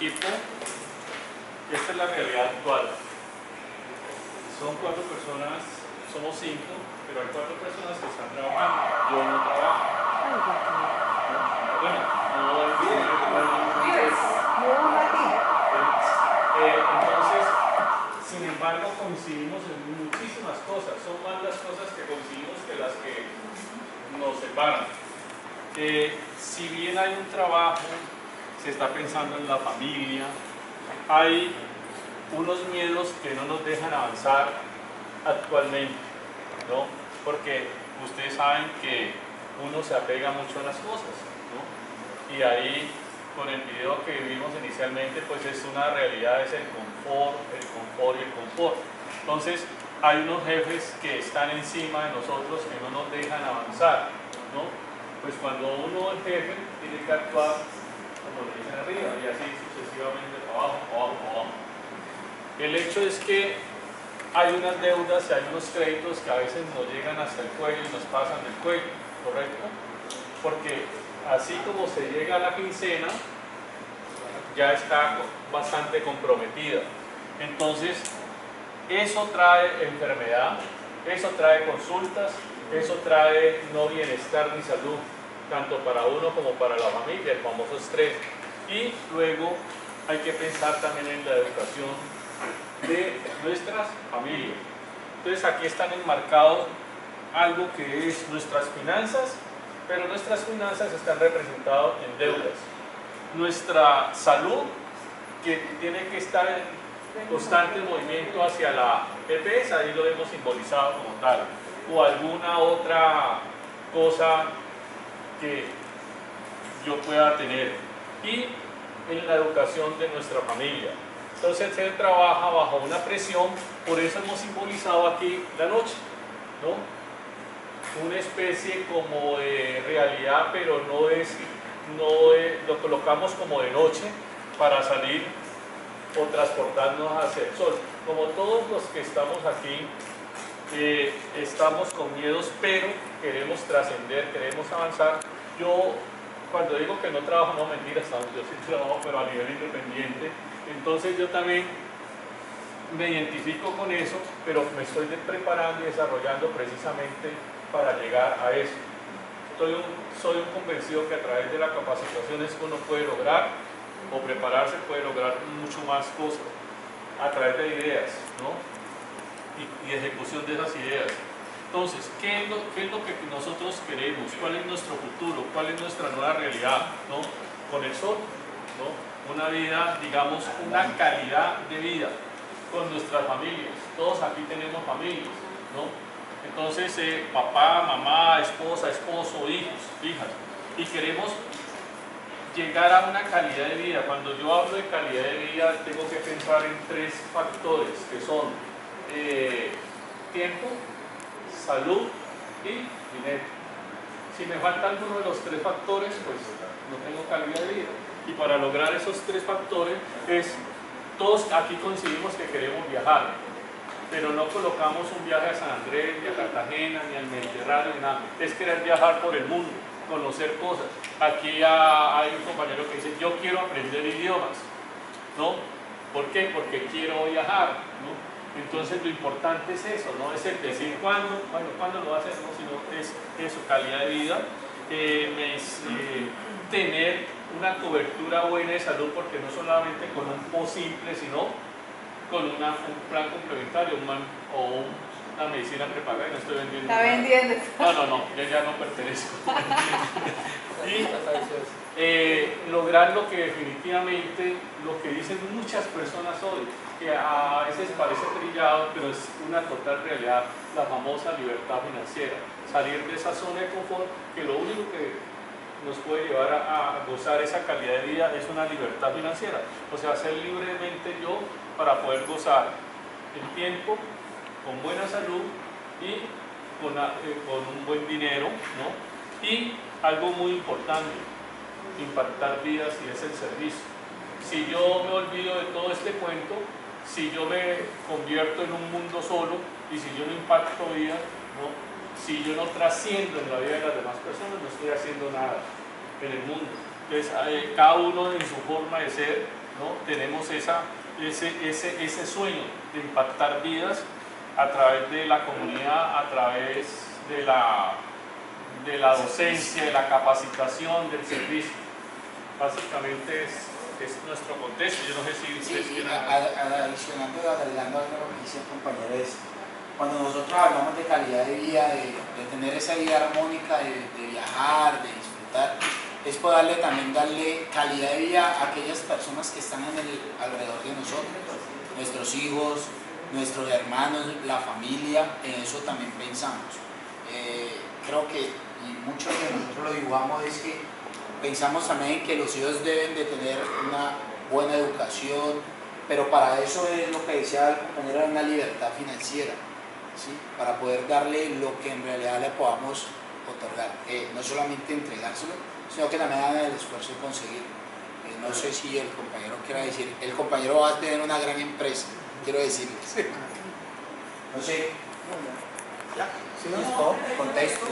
equipo, esta es la realidad actual. Son cuatro personas, somos cinco, pero hay cuatro personas que están trabajando. Yo no trabajo. Bueno, no. Eh, entonces, sin embargo, coincidimos en muchísimas cosas. Son más las cosas que coincidimos que las que nos separan. Eh, si bien hay un trabajo, se está pensando en la familia, hay unos miedos que no nos dejan avanzar actualmente, ¿no? Porque ustedes saben que uno se apega mucho a las cosas, ¿no? Y ahí, con el video que vimos inicialmente, pues es una realidad, es el confort, el confort y el confort. Entonces, hay unos jefes que están encima de nosotros que no nos dejan avanzar, ¿no? Pues cuando uno es jefe, tiene que actuar dicen arriba, y así sucesivamente abajo, abajo, abajo. El hecho es que hay unas deudas y hay unos créditos que a veces nos llegan hasta el cuello y nos pasan del cuello, ¿correcto? Porque así como se llega a la quincena, ya está bastante comprometida. Entonces, eso trae enfermedad, eso trae consultas, eso trae no bienestar ni salud, tanto para uno como para la familia, el famoso estrés. Y luego hay que pensar también en la educación de nuestras familias. Entonces aquí están enmarcados algo que es nuestras finanzas, pero nuestras finanzas están representadas en deudas. Nuestra salud, que tiene que estar en constante movimiento hacia la EPS, ahí lo hemos simbolizado como tal, o alguna otra cosa que yo pueda tener. Y en la educación de nuestra familia. Entonces se trabaja bajo una presión, por eso hemos simbolizado aquí la noche, ¿no? Una especie como de realidad, pero no es, no lo colocamos como de noche para salir o transportarnos hacia el sol. Como todos los que estamos aquí, eh, estamos con miedos, pero queremos trascender, queremos avanzar. Yo cuando digo que no trabajo, no mentiras, yo sí trabajo, pero a nivel independiente entonces yo también me identifico con eso, pero me estoy preparando y desarrollando precisamente para llegar a eso. Un, soy un convencido que a través de la capacitación es que uno puede lograr, o prepararse puede lograr mucho más cosas, a través de ideas, ¿no? Y ejecución de esas ideas. Entonces, ¿qué es, lo, ¿qué es, lo, que nosotros queremos? ¿Cuál es nuestro futuro? ¿Cuál es nuestra nueva realidad? ¿no? Con el sol, ¿no? una vida, digamos, una calidad de vida con nuestras familias. Todos aquí tenemos familias, ¿no? Entonces, eh, papá, mamá, esposa, esposo, hijos, hijas. Y queremos llegar a una calidad de vida. Cuando yo hablo de calidad de vida, tengo que pensar en tres factores, que son eh, tiempo, salud y dinero. Si me falta alguno de los tres factores, pues no tengo calidad de vida. Y para lograr esos tres factores es, todos aquí coincidimos que queremos viajar, pero no colocamos un viaje a San Andrés, ni a Cartagena, ni al Mediterráneo, ni nada. Es querer viajar por el mundo, conocer cosas. Aquí hay un compañero que dice, yo quiero aprender idiomas, ¿no? ¿Por qué? Porque quiero viajar, ¿no? Entonces lo importante es eso, no es el decir cuándo, bueno, cuándo lo va a hacer, no, sino es eso, calidad de vida, eh, es, eh, tener una cobertura buena de salud porque no solamente con un PO simple, sino con una, un plan complementario o una medicina prepagada y no estoy vendiendo. Está vendiendo. No, no, no, yo ya no pertenezco. y eh, lograr lo que definitivamente, lo que dicen muchas personas hoy, que a veces parece trillado, pero es una total realidad, la famosa libertad financiera. Salir de esa zona de confort, que lo único que nos puede llevar a, gozar esa calidad de vida es una libertad financiera. O sea, ser libremente yo para poder gozar el tiempo con buena salud y con, eh, con un buen dinero. Y algo muy importante, impactar vidas y es el servicio. Si yo me olvido de todo este cuento, si yo me convierto en un mundo solo y si yo no impacto vidas, si yo no trasciendo en la vida de las demás personas, no estoy haciendo nada en el mundo. Entonces, cada uno en su forma de ser ¿no? tenemos esa, ese sueño de impactar vidas a través de la comunidad, a través de la, de la docencia, de la capacitación, del servicio. Básicamente es, es nuestro contexto. Yo no sé si ustedes Sí, adicionando, a lo que dice el compañero, es cuando nosotros hablamos de calidad de vida, de, de tener esa vida armónica, de, de viajar, de disfrutar, es poderle también darle calidad de vida a aquellas personas que están en el, alrededor de nosotros, nuestros hijos, nuestros hermanos, la familia, en eso también pensamos. Eh, creo que, y muchos de nosotros lo dibujamos, es que pensamos también que los hijos deben de tener una buena educación, pero para eso es lo que decía el compañero, una libertad financiera, ¿sí? para poder darle lo que en realidad le podamos otorgar, Eh, no solamente entregárselo, sino que también hagan el esfuerzo de conseguirlo. Eh, no sé si el compañero quiera decir, el compañero va a tener una gran empresa, quiero decirles. No sé, Sí, ¿listo? ¿Contexto?